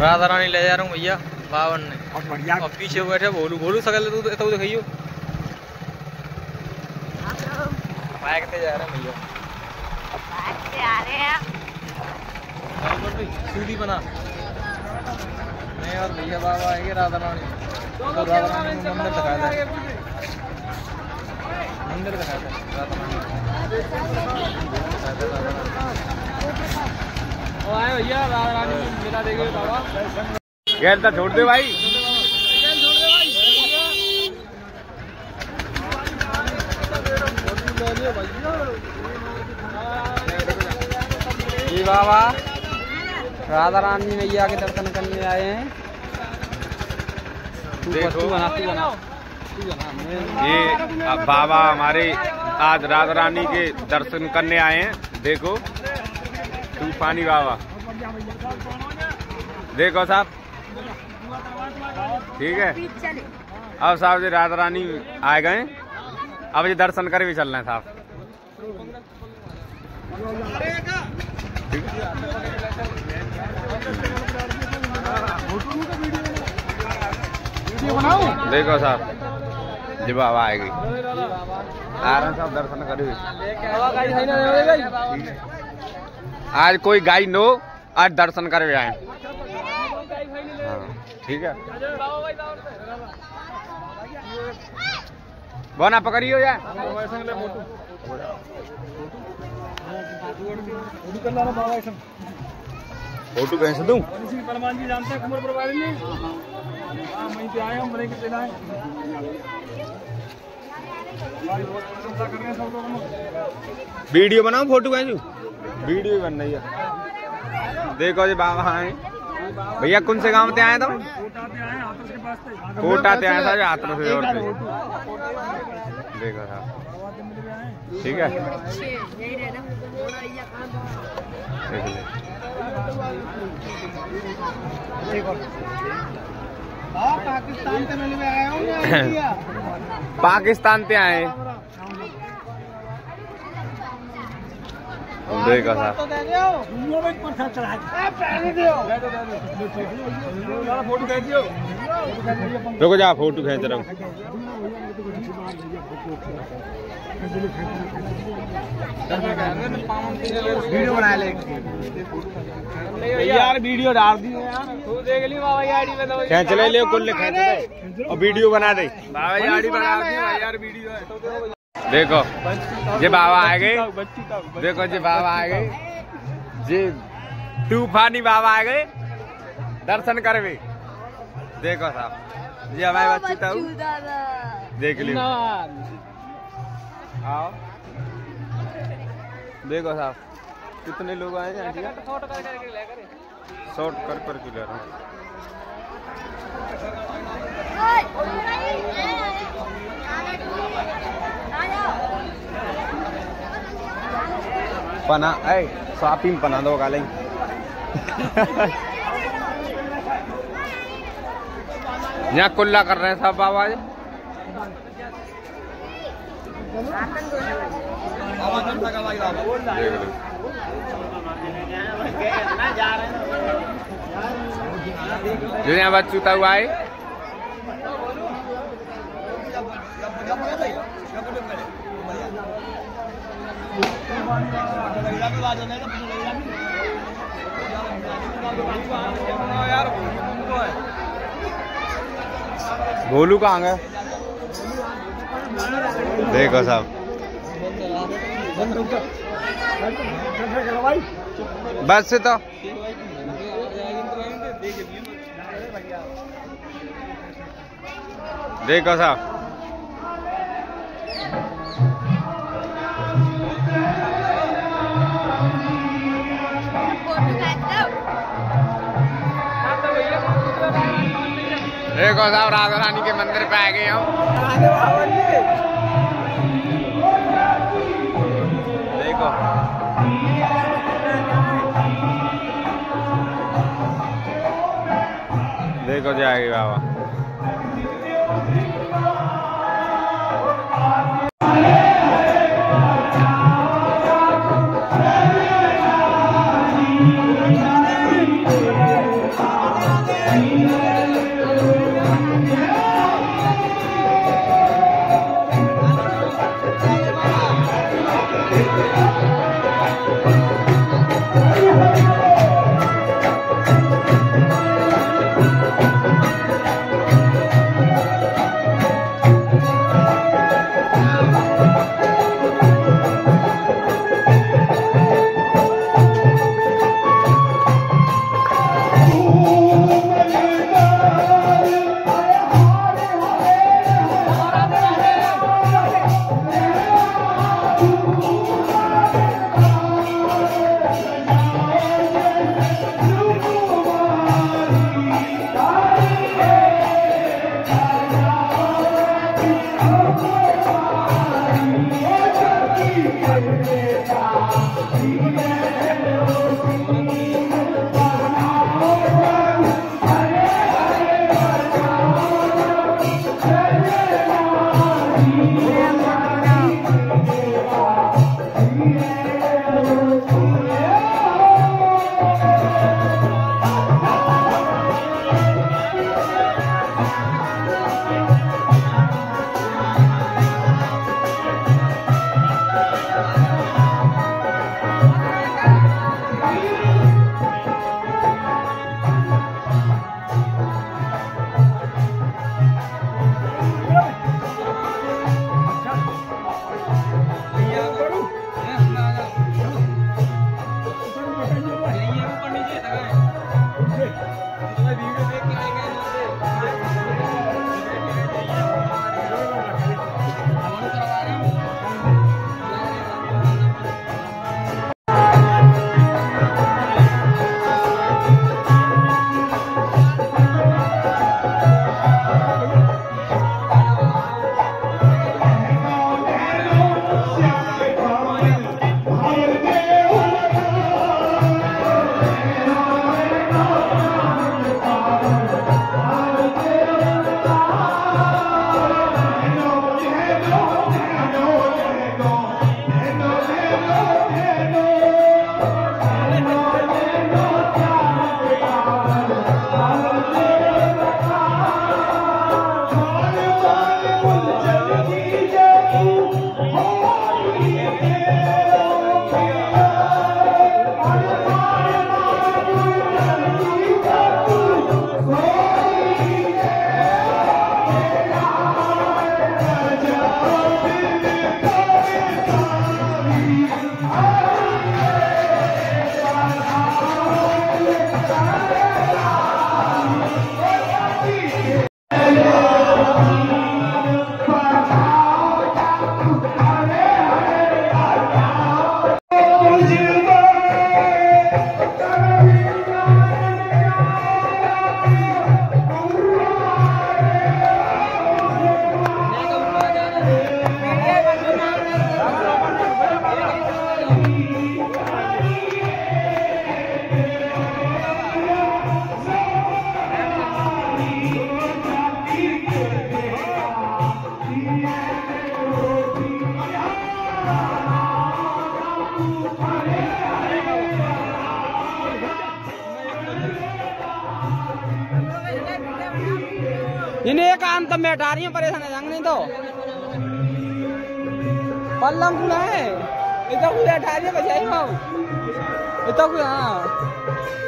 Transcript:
राधा रानी ले जा रहा हूँ भैया बावन ने। बहुत बढ़िया। और पीछे बैठे भोलू भोलू सकल तू तो दिखाइयो। बाइक से जा रहे हैं भैया। सीधी बना। नहीं और भैया बाबा आएँगे राधा रानी तो राधा रानी मंदिर दिखा दे। मंदिर दिखा दे राधा रानी दिखा दे राधा रानी आए भैया राधा रानी मिला देंगे बाबा। गैर तो छोड़ दे भाई। जी बाबा राधा रानी मैया के दर्शन करने आए हैं। देखो। बना तू बना तू बना। ये बाबा हमारे आज राधा रानी के दर्शन करने आए हैं। देखो तूफानी बाबा। देखो साहब। ठीक है। अब साहब जी राधा रानी आ गए। अब ये दर्शन कर भी चल रहे साहब। देखो साहब, जी बाबा आएगी। आ रहे हैं साहब, दर्शन कर आज कोई गाय नो आज दर्शन कर आए हाँ, ठीक है। बोना पकड़ियो यार फ़ोटो कैसे दूँ? परमान जी जानते हैं कुमर प्रभारी ने वहीं पे आए हम आए हैं वीडियो बनाओ। फ़ोटो कैसे वीडियो बन रही है। देखो जी बाबा आए भैया कौन से गाँव से आए तुम? कोटा से आए था हाथों से और देखो साहब। ठीक है? देख पाकिस्तान से मिलने आया पाकिस्तान से आए। देखो साहब फ़ोटो रुको जा फ़ोटो खींच रहा हूँ। वीडियो बना ले यार वीडियो डाल दिए यार। तू देख ली बाबा यार में तो खींच ले ले कुल खींच दे और वीडियो बना दे। बाबा यार बना दी। यार वीडियो है। देखो ये बाबा आ गए। देखो जी बाबा आ गए। जी तूफानी बाबा आ गए। दर्शन करवे। देखो साहब जी हमारे बच्ची तो देख लियो। आओ। देखो साहब कितने लोग आए हैं शॉर्ट कर कर के ले रहा हूँ। ऐ, सापी में पना दो गाले यहाँ कुल्ला कर रहे हैं सब बाबा जी। जो यहाँ बच्चूता हुआ है। भोलू कहाँ गए? देखो साहब बस से तो। देखो साहब देखो साहब राधा रानी के मंदिर पे आ गए हम देखो। देखो जाएगी बाबा। Yeah. इन्हें काम तब मैं हटा रही हूँ, परेशान है नहीं तो पल्लम है इतना कुछ हटा रही है बचाई हो। इतना कुछ हाँ।